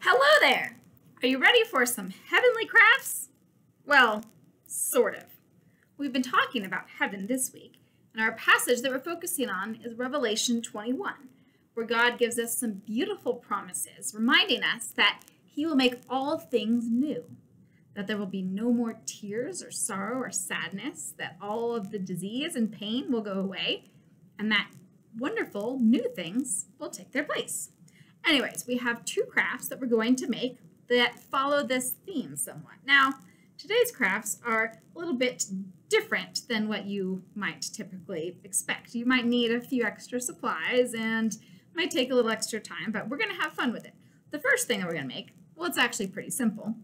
Hello there! Are you ready for some heavenly crafts? Well, sort of. We've been talking about heaven this week, and our passage that we're focusing on is Revelation 21, where God gives us some beautiful promises, reminding us that He will make all things new, that there will be no more tears or sorrow or sadness, that all of the disease and pain will go away, and that wonderful new things will take their place. Anyways, we have two crafts that we're going to make that follow this theme somewhat. Now, today's crafts are a little bit different than what you might typically expect. You might need a few extra supplies and might take a little extra time, but we're going to have fun with it. The first thing that we're going to make, well, it's actually pretty simple.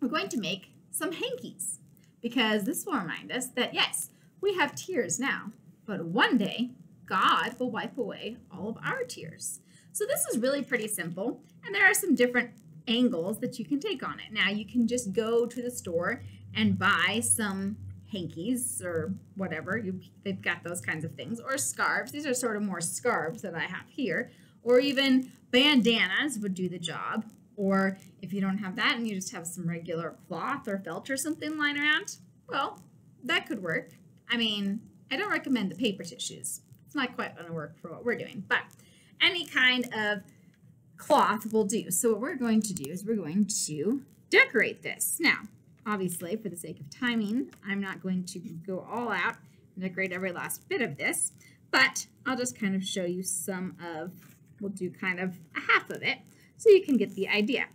We're going to make some hankies because this will remind us that, yes, we have tears now, but one day God will wipe away all of our tears. So this is really pretty simple, and there are some different angles that you can take on it. Now you can just go to the store and buy some hankies or whatever. You, they've got those kinds of things. Or scarves. These are sort of more scarves that I have here. Or even bandanas would do the job. Or if you don't have that and you just have some regular cloth or felt or something lying around, well, that could work. I mean, I don't recommend the paper tissues. It's not quite going to work for what we're doing. But any kind of cloth will do. So what we're going to do is we're going to decorate this. Now, obviously, for the sake of timing, I'm not going to go all out and decorate every last bit of this, but I'll just kind of show you some of, we'll do kind of a half of it so you can get the idea.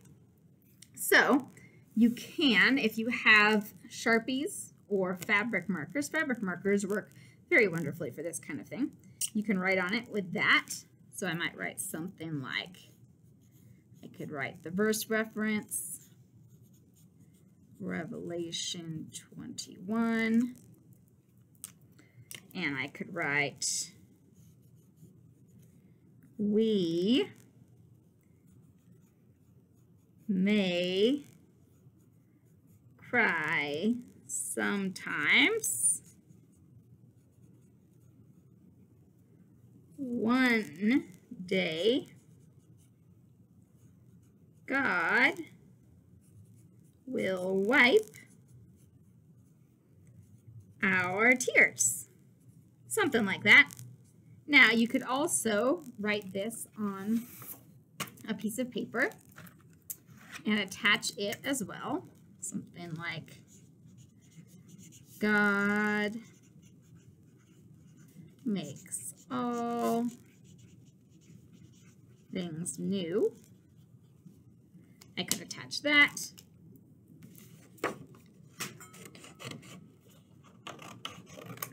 So you can, if you have Sharpies or fabric markers, fabric markers work very wonderfully for this kind of thing. You can write on it with that so I might write something like, I could write the verse reference, Revelation 21, and I could write, we may cry sometimes one day God will wipe our tears. Something like that. Now, you could also write this on a piece of paper and attach it as well. Something like, God makes all things new. I could attach that.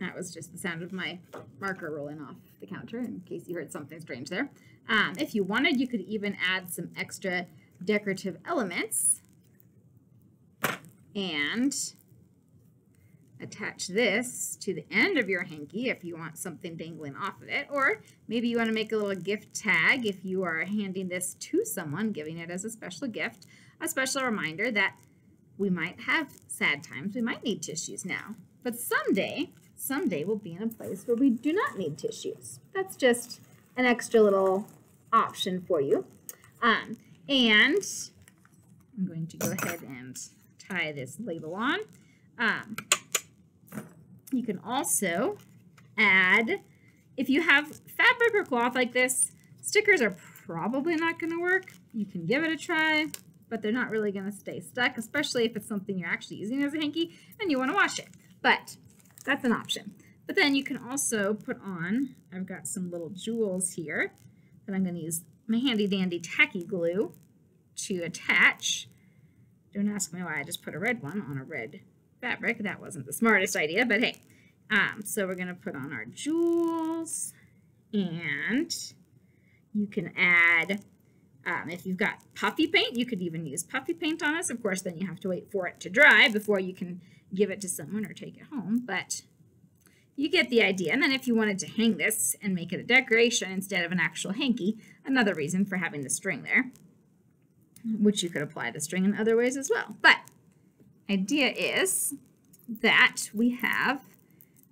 That was just the sound of my marker rolling off the counter in case you heard something strange there. Um, if you wanted, you could even add some extra decorative elements. And attach this to the end of your hanky if you want something dangling off of it. Or maybe you want to make a little gift tag if you are handing this to someone, giving it as a special gift, a special reminder that we might have sad times. We might need tissues now. But someday, someday we'll be in a place where we do not need tissues. That's just an extra little option for you. Um, and I'm going to go ahead and tie this label on. Um, you can also add, if you have fabric or cloth like this, stickers are probably not going to work. You can give it a try, but they're not really going to stay stuck, especially if it's something you're actually using as a hanky and you want to wash it. But that's an option. But then you can also put on, I've got some little jewels here that I'm going to use my handy dandy tacky glue to attach. Don't ask me why I just put a red one on a red fabric. That wasn't the smartest idea, but hey. Um, so we're going to put on our jewels and you can add, um, if you've got puffy paint, you could even use puffy paint on this. Of course, then you have to wait for it to dry before you can give it to someone or take it home, but you get the idea. And then if you wanted to hang this and make it a decoration instead of an actual hanky, another reason for having the string there, which you could apply the string in other ways as well. But idea is that we have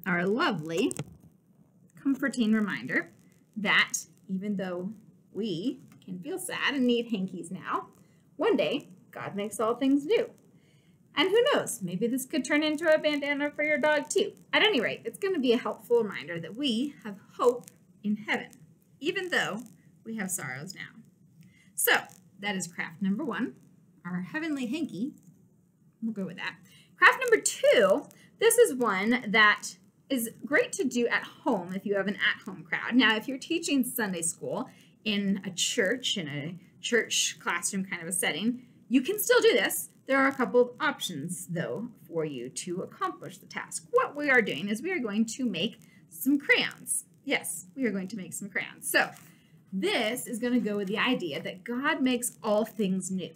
our lovely comforting reminder that even though we can feel sad and need hankies now, One day, God makes all things new. And who knows, maybe this could turn into a bandana for your dog too. At any rate, it's going to be a helpful reminder that we have hope in heaven, even though we have sorrows now. So, that is craft number one, our heavenly hanky. We'll go with that. Craft number two, this is one that is great to do at home if you have an at-home crowd. Now, if you're teaching Sunday school in a church, in a church classroom kind of a setting, you can still do this. There are a couple of options, though, for you to accomplish the task. What we are doing is we are going to make some crayons. Yes, we are going to make some crayons. So this is going to go with the idea that God makes all things new,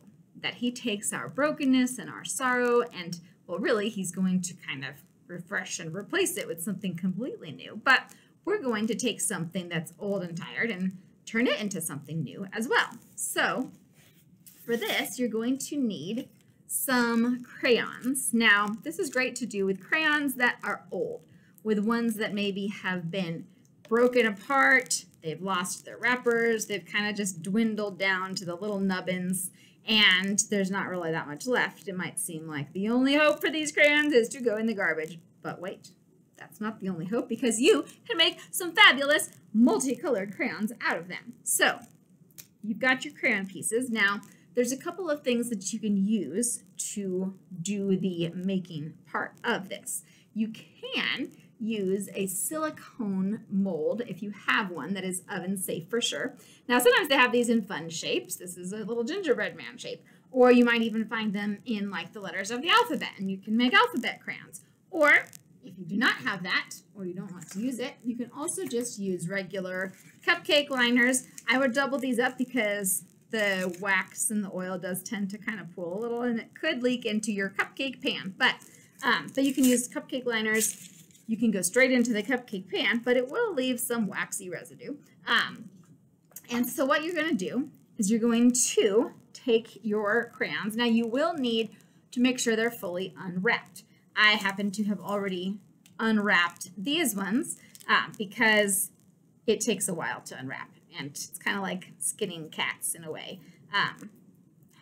that he takes our brokenness and our sorrow and, well, really, he's going to kind of refresh and replace it with something completely new. But we're going to take something that's old and tired and turn it into something new as well. So for this, you're going to need some crayons. Now, this is great to do with crayons that are old, with ones that maybe have been broken apart, they've lost their wrappers, they've kind of just dwindled down to the little nubbins, and there's not really that much left. It might seem like the only hope for these crayons is to go in the garbage, but wait, that's not the only hope because you can make some fabulous multicolored crayons out of them. So, you've got your crayon pieces. Now, there's a couple of things that you can use to do the making part of this. You can use a silicone mold if you have one that is oven safe for sure. Now sometimes they have these in fun shapes. This is a little gingerbread man shape. Or you might even find them in like the letters of the alphabet and you can make alphabet crayons. Or if you do not have that or you don't want to use it, you can also just use regular cupcake liners. I would double these up because the wax and the oil does tend to kind of pool a little and it could leak into your cupcake pan. But, um, but you can use cupcake liners. You can go straight into the cupcake pan, but it will leave some waxy residue. Um, and so what you're going to do is you're going to take your crayons. Now you will need to make sure they're fully unwrapped. I happen to have already unwrapped these ones uh, because it takes a while to unwrap and it's kind of like skinning cats in a way. Um,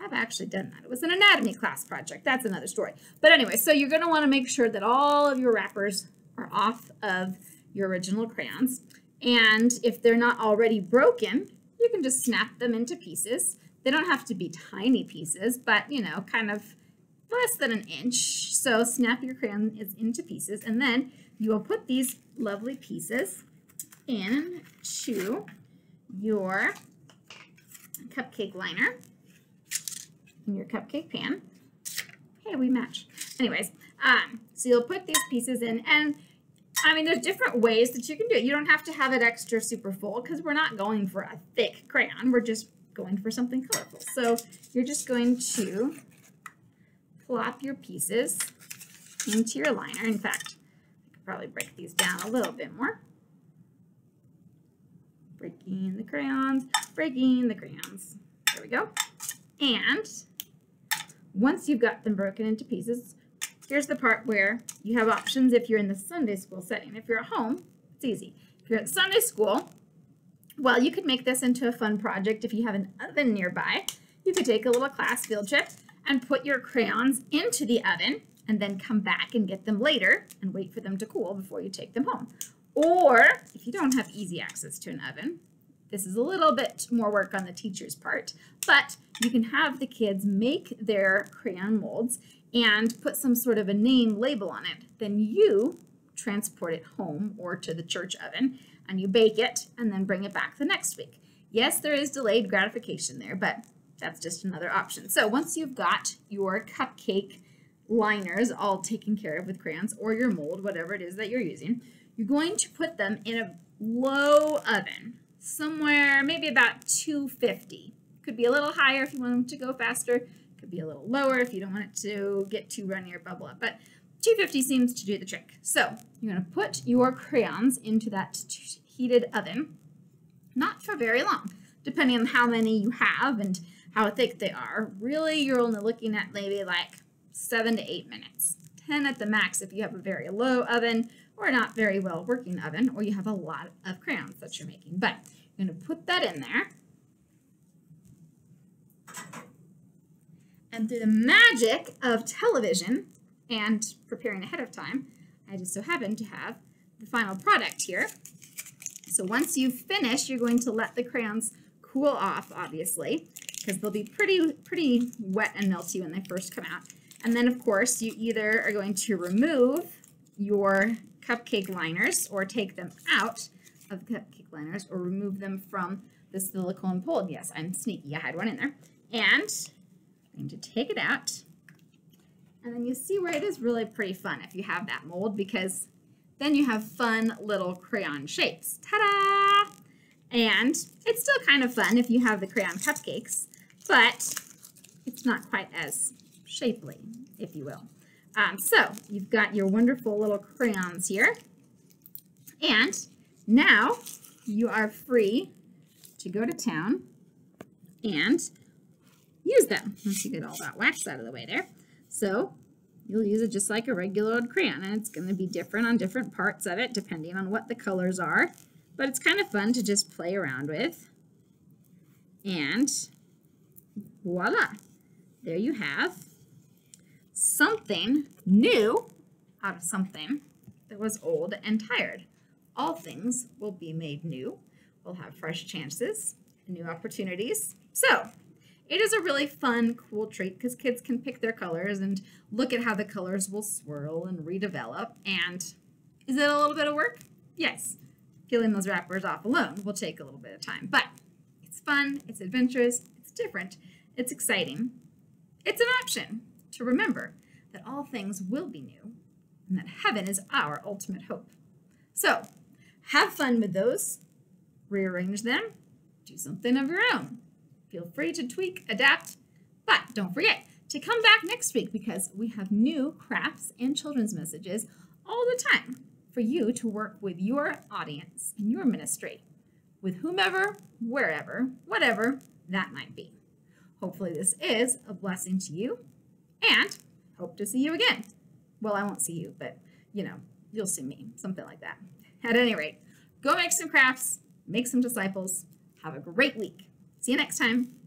have actually done that. It was an anatomy class project. That's another story. But anyway, so you're going to want to make sure that all of your wrappers are off of your original crayons. And if they're not already broken, you can just snap them into pieces. They don't have to be tiny pieces, but, you know, kind of less than an inch. So snap your crayon into pieces, and then you will put these lovely pieces into your cupcake liner in your cupcake pan. Hey, we match. Anyways, um, so you'll put these pieces in, and I mean, there's different ways that you can do it. You don't have to have it extra super full because we're not going for a thick crayon. We're just going for something colorful. So you're just going to plop your pieces into your liner. In fact, I could probably break these down a little bit more breaking the crayons, breaking the crayons. There we go. And once you've got them broken into pieces, here's the part where you have options if you're in the Sunday school setting. If you're at home, it's easy. If you're at Sunday school, well, you could make this into a fun project if you have an oven nearby. You could take a little class field trip and put your crayons into the oven and then come back and get them later and wait for them to cool before you take them home. Or if you don't have easy access to an oven, this is a little bit more work on the teacher's part, but you can have the kids make their crayon molds and put some sort of a name label on it. Then you transport it home or to the church oven and you bake it and then bring it back the next week. Yes, there is delayed gratification there, but that's just another option. So once you've got your cupcake liners all taken care of with crayons or your mold, whatever it is that you're using, you're going to put them in a low oven, somewhere maybe about 250. Could be a little higher if you want them to go faster. Could be a little lower if you don't want it to get too runny or bubble up. But 250 seems to do the trick. So you're going to put your crayons into that heated oven, not for very long, depending on how many you have and how thick they are. Really, you're only looking at maybe like seven to eight minutes. 10 at the max if you have a very low oven or not very well working oven, or you have a lot of crayons that you're making. But you're going to put that in there. And through the magic of television and preparing ahead of time, I just so happen to have the final product here. So once you've finished, you're going to let the crayons cool off, obviously, because they'll be pretty, pretty wet and melty when they first come out. And then, of course, you either are going to remove your cupcake liners or take them out of the cupcake liners or remove them from the silicone mold. Yes, I'm sneaky. I had one in there. And I'm going to take it out. And then you see where it is really pretty fun if you have that mold because then you have fun little crayon shapes. Ta-da! And it's still kind of fun if you have the crayon cupcakes, but it's not quite as shapely, if you will. Um, so you've got your wonderful little crayons here. And now you are free to go to town and use them. Once you get all that wax out of the way there. So you'll use it just like a regular old crayon and it's going to be different on different parts of it depending on what the colors are. But it's kind of fun to just play around with. And voila, there you have something new out of something that was old and tired. All things will be made new. We'll have fresh chances, new opportunities. So it is a really fun, cool treat because kids can pick their colors and look at how the colors will swirl and redevelop. And is it a little bit of work? Yes. Peeling those wrappers off alone will take a little bit of time, but it's fun, it's adventurous, it's different, it's exciting. It's an option to remember that all things will be new and that heaven is our ultimate hope. So have fun with those, rearrange them, do something of your own. Feel free to tweak, adapt, but don't forget to come back next week because we have new crafts and children's messages all the time for you to work with your audience and your ministry, with whomever, wherever, whatever that might be. Hopefully this is a blessing to you and hope to see you again. Well, I won't see you, but you know, you'll see me, something like that. At any rate, go make some crafts, make some disciples, have a great week. See you next time.